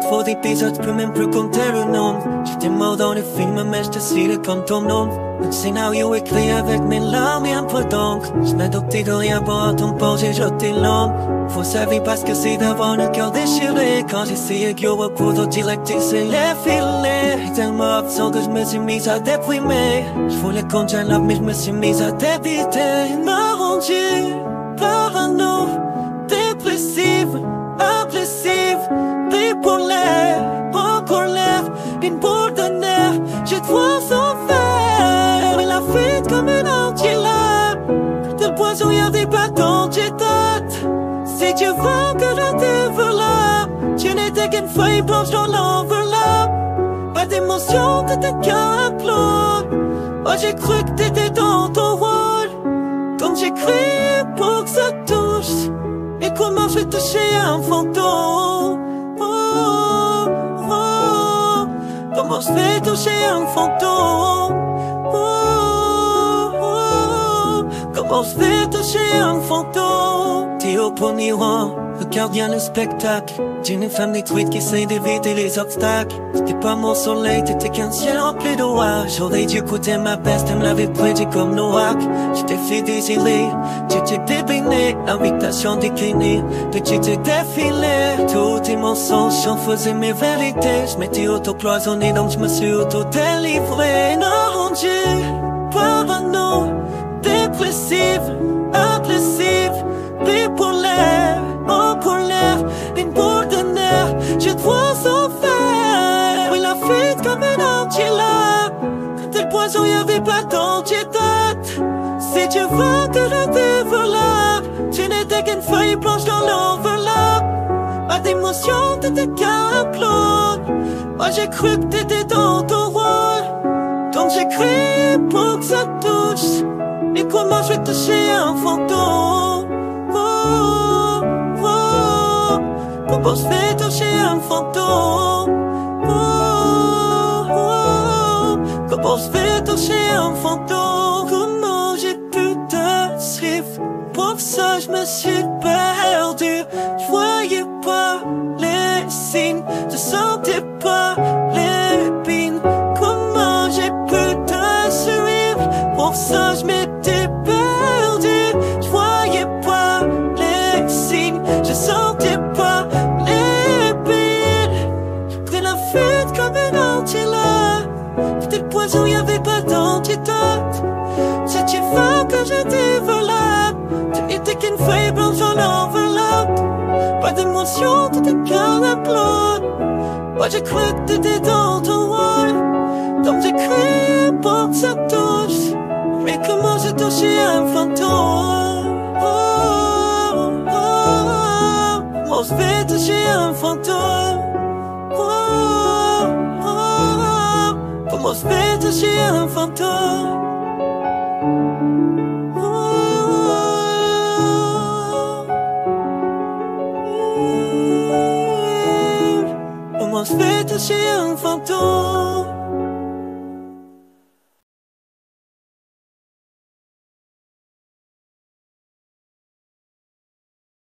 trop d'épisodes, je peux même plus compter le nombre. J'étais mort dans le film, mais je te cite comme ton nom. Un scénario écrit avec mes larmes et un peu d'encre. Je m'adoptais de rien pour ton port, j'ai jeté l'ombre. Faut savoir parce que c'est d'avoir le cœur déchiré. Quand j'essayais que au couteau direct, c'est les filets. Tellement absent que je me suis mise à déprimer. Je voulais qu'on love, mais je me suis mise à. De poison, y'avait pas d'antidote. Si tu veux que je développe, tu n'étais qu'une feuille blanche dans l'enveloppe. Pas d'émotion, t'étais qu'un plot. Oh, j'ai cru que t'étais dans ton rôle. Donc j'ai crié pour que ça touche. Et comment je vais toucher un fantôme? Oh, oh, comment je vais toucher un fantôme? Je vais toucher un fantôme? T'es au premier rang, regarde bien le spectacle. D'une femme détruite qui essaie d'éviter les obstacles. T'étais pas mon soleil, t'étais qu'un ciel rempli d'orage J'aurais dû écouter ma peste, elle me l'avait prédit comme Noack J'étais fait désirer, tu t'es débainé Invitation déclinée, petit t'es défilé. Tous tes mensonges, j'en faisais mes vérités. Je m'étais auto-cloisonné, donc je me suis auto-délivré. Non rendu, parano, dépressive, agressive bipolaire, en colère, une boule de nerfs, je vois sans faire. Oui, la fuite comme un. Quand le poison, y'avait pas d'antidote. Si tu veux que je développe, tu n'étais qu'une feuille blanche dans l'enveloppe. Pas d'émotion, t'étais qu'un clone. Moi, j'ai cru que t'étais dans ton rôle. Donc j'ai crié pour que ça touche. Comment je vais toucher un fantôme? Oh, oh, comment je vais toucher un fantôme? Oh, oh, comment je vais toucher un fantôme? Comment j'ai pu te suivre? Pour ça, je me suis perdu. Je voyais pas les signes, je sentais pas Pour ça, je m'étais perdu. Je voyais pas les signes, je sentais pas l'épine. J'ai pris la fuite comme un antilope. C'était le poison, y'avait pas d'antidote. Tu veux que je développe, tu n'étais qu'une feuille blanche dans l'enveloppe. Pas d'émotion, t'étais qu'un upload. Moi j'ai cru que t'étais dans ton rôle. Donc j'ai crié pour que ça. Mais comment j'ai touché un fantôme? Oh, oh, oh, comment je vais toucher un fantôme? Oh, oh, oh, comment je vais toucher un fantôme? Oh, mm, Comment je vais toucher un fantôme?